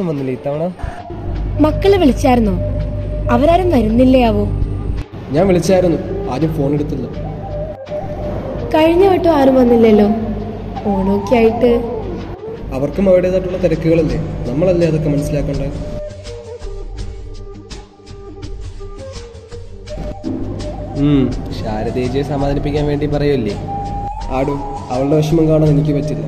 പിള്ളേരൊന്നും വന്നില്ല ഇത്തവണ. മക്കളെ വിളിച്ചായിരുന്നോ? അവരാരും വരുന്നില്ലയാവോ? ഞാൻ വിളിച്ചായിരുന്നു ആദ്യം ഫോൺ എടുത്തില്ല. കഴിഞ്ഞ വട്ടം ആരും വന്നില്ലല്ലോ. ഓണമൊക്കെ ആയിട്ട്. അവർക്കും അവരുടേതായിട്ടുള്ള തിരക്കുകളല്ലേ? നമ്മളല്ലേ അതൊക്കെ മനസ്സിലാക്കണ്ടേ? ശാരദേജിയെ സമാധാനിപ്പിക്കാൻ വേണ്ടി പറയല്ലേ ആടും അവളുടെ വിഷമം കാണാൻ എനിക്ക് പറ്റില്ല.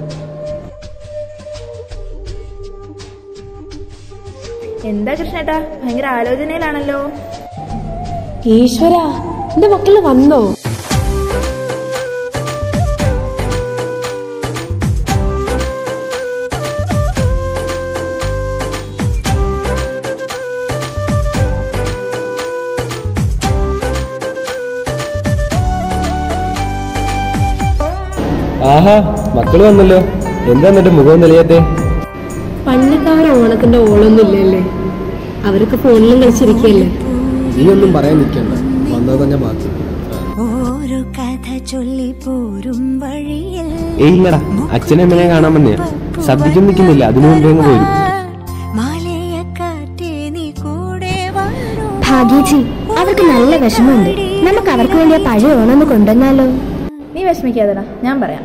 എന്താ കൃഷ്ണേട്ടാ? ഭയങ്കര ആലോചനയിലാണല്ലോ. ഈശ്വര എന്റെ മക്കൾ വന്നോ? ആഹാ മക്കൾ വന്നല്ലോ. എന്താ എന്നിട്ട് മുഖം തെളിയാത്തെ? പണ്ടൊക്കെ അവർ ഓണത്തിന്റെ ഓളൊന്നും ഇല്ലല്ലേ? അവരൊക്കെ ഫോണിലും കളിച്ചിരിക്കല്ലേ? നീ ഒന്നും പറയാൻ നിൽക്കണ്ട. വന്നത് തന്നെ ബാക്കി ഓരോ കഥ ചൊല്ലി പോരും വഴിയിൽ ഏയ് ഇല്ലടാ അച്ഛനെ അമ്മനെ കാണാൻ വന്നേ ശബ്ദിക്കും നിൽക്കുന്നില്ല അതിനു മുമ്പേ അങ്ങ് പോരും. കാറ്റേ നീ കൂടെ വരൂ. ഭാഗ്യജി അവർക്ക് നല്ല വിഷമമുണ്ട്. നമുക്ക് അവർക്ക് വേണ്ടി ആ പഴയ ഓണം കൊണ്ടുവന്നാലോ? നീ വിഷമിക്കാതെടാ ഞാൻ പറയാം.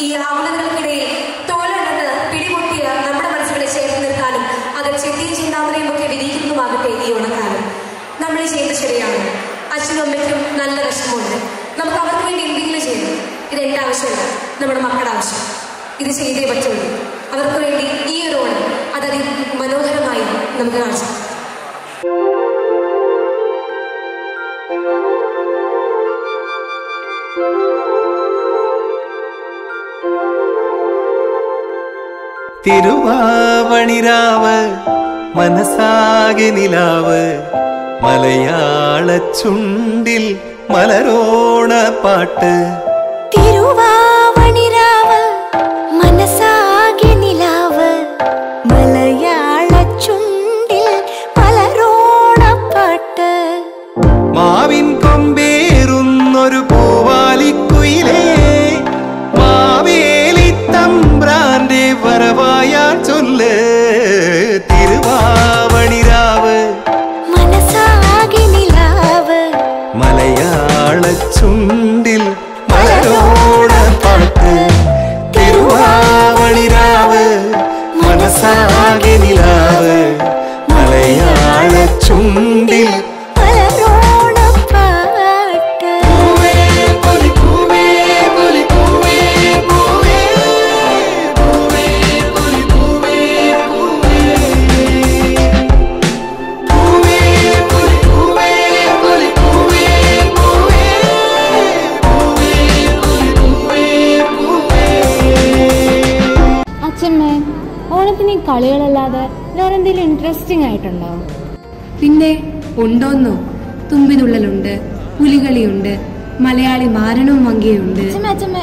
ഈ ആവലങ്ങൾക്കിടയിൽ തോലണന്ന് പിടിമുട്ടിയ നമ്മുടെ മനസ്സുകളെ ചേർത്ത് നിർത്താനും അത് ചെത്തിയും ചിന്താമണിയും ഒക്കെ വിധിക്കുന്നതുമാകട്ടെ ഈ ഓണക്കാലം. നമ്മൾ ചെയ്ത് ശരിയാണ് അച്ഛനും അമ്മയ്ക്കും നല്ല വിഷമമുണ്ട്. നമുക്ക് അവർക്ക് വേണ്ടി എന്തെങ്കിലും ചെയ്യണം. ഇത് എന്റെ ആവശ്യമല്ല. നമ്മുടെ മക്കളുടെ ആവശ്യം. ഇത് ചെയ്തേ പറ്റുള്ളൂ. അവർക്ക് വേണ്ടി ഈ ഒരു ഓണം അതതി മനോഹരമായി നമുക്ക് കാണിച്ചു തിരുവാവണിരാവ് മനസ്സാകെ നിലാവ് മലയാള ചുണ്ടിൽ മലരോണ പാട്ട്. തിരുവാവണിരാവ് മലയാള ചുണ്ടിൽ മലരോണ പാട്ട് തിരുവാവണിരാവ് മനസ്സാകെ നിലാവ് മലയാള ചുണ്ടിൽ ഓണത്തിന് ഈ കളികളല്ലാതെ വേറെ എന്തെങ്കിലും ഇൻട്രസ്റ്റിംഗ് ആയിട്ടുണ്ടോ? പിന്നെ ഉണ്ടോന്നോ? തുമ്പിതുള്ളലുണ്ട് പുലികളിയുണ്ട് മലയാളി മാരണവും മങ്കയുണ്ട്. അച്ഛമ്മ അച്ഛമ്മ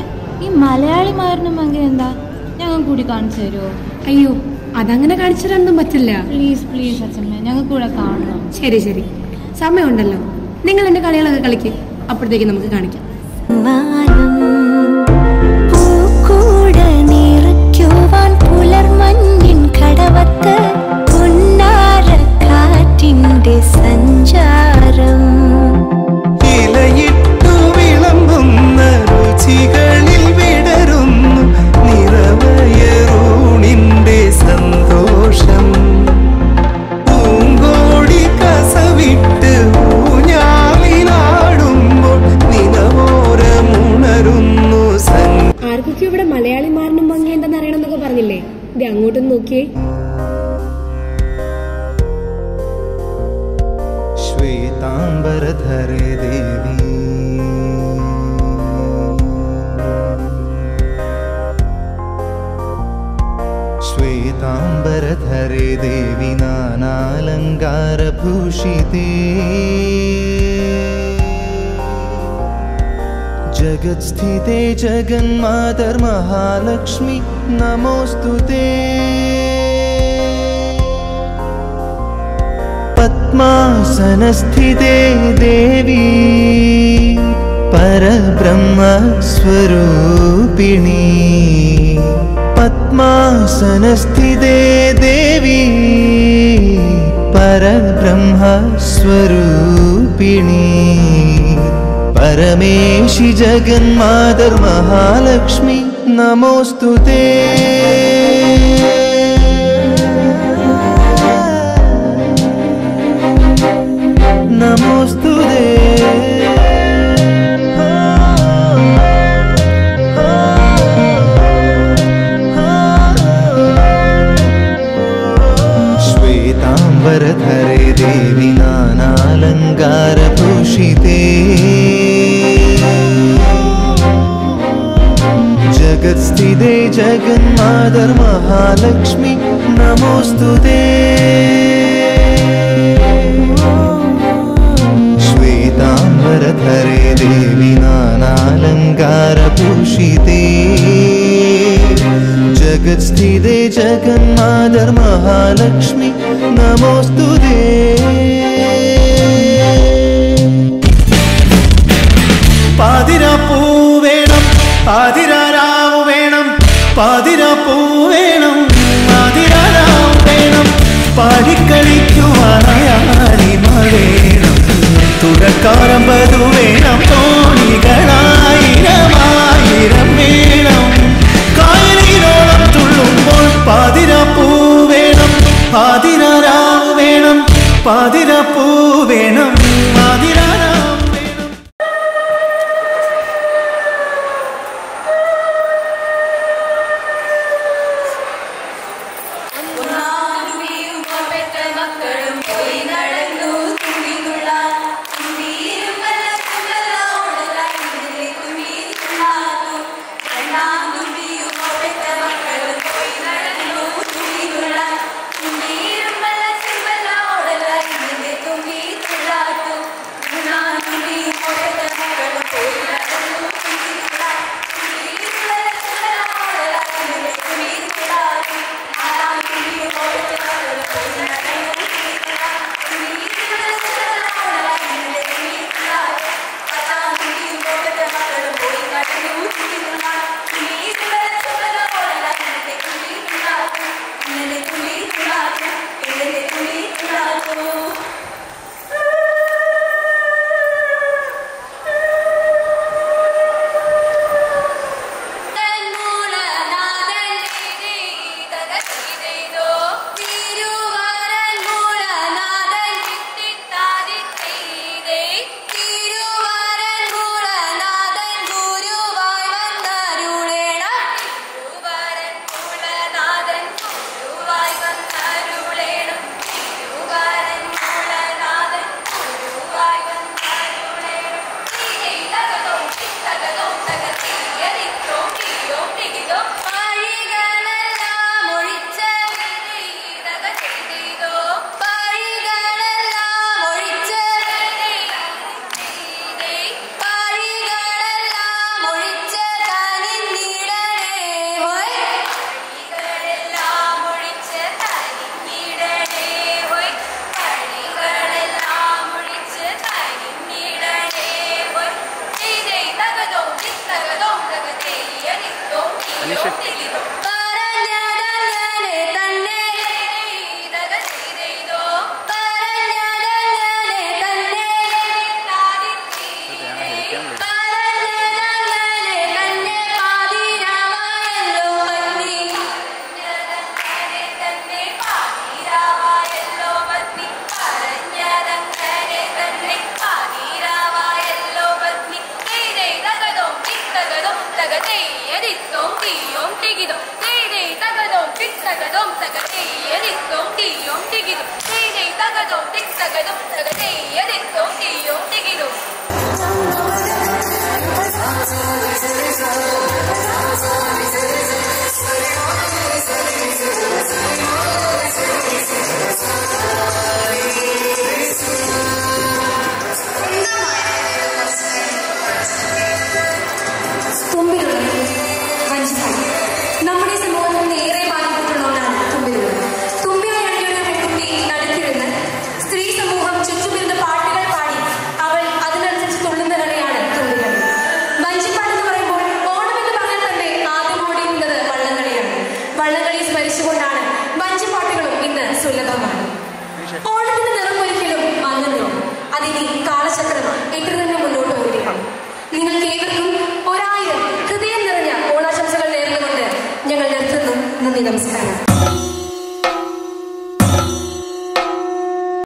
ഈ മലയാളി മാരണം മങ്ക എന്താ? ഞങ്ങൾ കൂടി കാണിച്ചു തരുമോ അയ്യോ അതങ്ങനെ കാണിച്ചു തരാനൊന്നും പറ്റില്ല. പ്ലീസ് പ്ലീസ് അച്ഛമ്മ ഞങ്ങൾ കൂടെ കാണണം. ശരി ശരി. സമയമുണ്ടല്ലോ. നിങ്ങൾ എന്റെ കളികളൊക്കെ കളിക്ക്. അപ്പോഴത്തേക്ക് നമുക്ക് കാണിക്കാം. സഞ്ചാരം. ഇലയിട്ടു വിളമ്പുന്ന രുചികളിൽ വിടരുന്നു നിറവയറൂണിന്റെ സന്തോഷം. പൂങ്കോടി കസവിട്ട് ഊഞ്ഞാലിനാടുമ്പോൾ നിലവോരമുണരുന്നു ആർക്കൊക്കെ ഇവിടെ മലയാളി മാറിനും ഭംഗി എന്താണെന്ന് അറിയണം എന്നൊക്കെ പറഞ്ഞില്ലേ? ഇത് അങ്ങോട്ടും നോക്കിയേ. श्वेताम्बरधरे देवि। नानालङ्कारभूषिते जगत्स्थिते जगन्मातर्महालक्ष्मि नमोऽस्तु ते। पद्मासनस्थिते देवी परब्रह्मस्वरूपिणी पद्मासनस्थिते देवी परब्रह्मस्वरूपिणी परमेशि जगन्मातर्महालक्ष्मि नमोऽस्तु ते जगत्स्थिते जगन्मातर्महालक्ष्मि नमोऽस्तु ते श्वेताम्बरधरे देवि नानालङ्कारभूषिते जगत्स्थिते जगन्मातर्महालक्ष्मि नमोऽस्तु ते പാതിരാപ്പൂ വേണം പാതിരാരാവ് തുഴക്കാരമ്പതു വേണം വായിക്കാൻ കഴിയും Take a look. ഉദ്ദേശിച്ചുകൊണ്ടാണ് വഞ്ചിപ്പാട്ടുകളും ഇന്ന് സുലഭമാണ്. ഓണത്തിന് നിറമൊരിക്കലും മങ്ങുന്നു അതിനി കാ